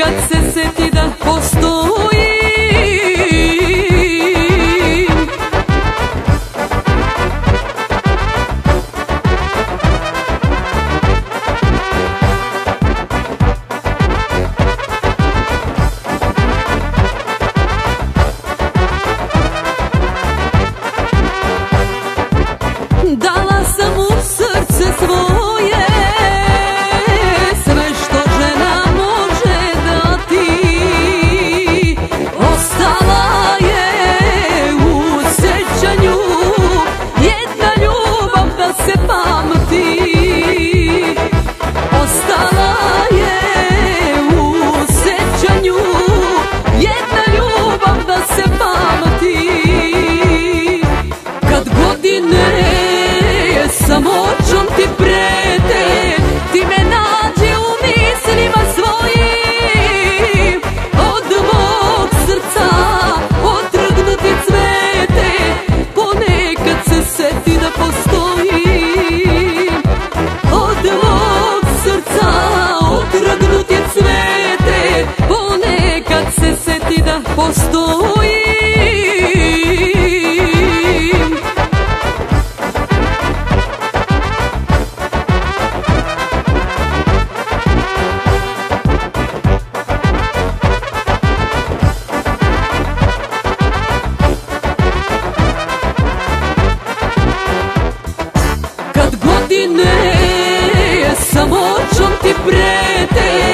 kad se se godine Samoćom ti prete. Ti me nađe u mislima svojim. Od mog srca Otrgnu ti cvete. Ponekad se seti da postojim. Od mog srca Otrgnu ti cvete. Ponekad se seti da postojim. Godine samoćom ti prete